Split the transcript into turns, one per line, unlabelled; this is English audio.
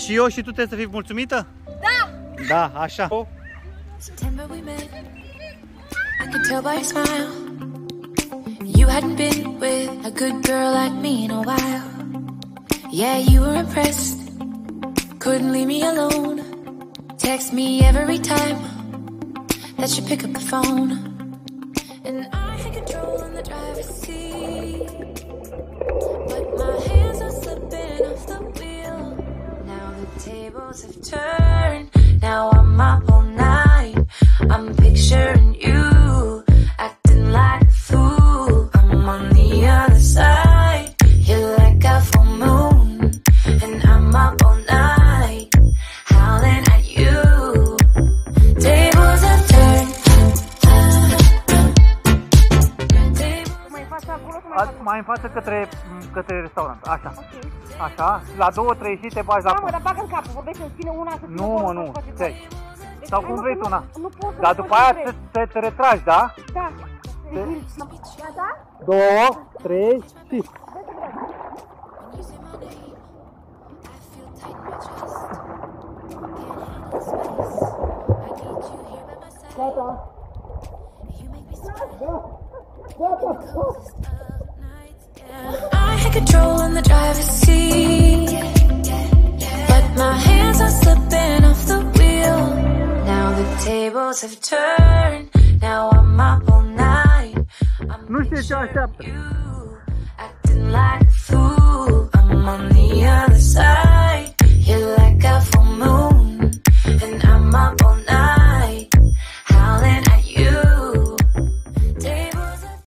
Și eu și tu trebuie să fii mulțumită?
Da!
Da, așa. Oh.
September we met. I could tell by your smile. You hadn't been with a good girl like me in a while. Yeah, you were impressed. Couldn't leave me alone. Text me every time that you pick up the phone. And I had control in the driver's seat. Tables have turned. Now I'm up all night. I'm picturing you acting like a fool. I'm on the other side. You're like a full moon, and I'm up all night, howling at you. Tables have turned. Tables
Mai faci acolo sau mai
A,
faci?
mai în către, către restaurant. Așa. Așa? Și la două, trei și te bagi la...
Da, mă, dar bagă în cap, vorbește, îți ține una... Să
nu, mă, nu, ței.
Deci,
Sau cum vrei tu, na.
Nu, nu poți
dar după aia te, te, te retragi, da?
Da. Te... Da,
Două, trei și...
Gata. Gata. Gata. I had control in the driver's seat. Tables have turned. Now I'm up all night. I'm
Nu știu ce
picturing
așteaptă.
you acting like a fool.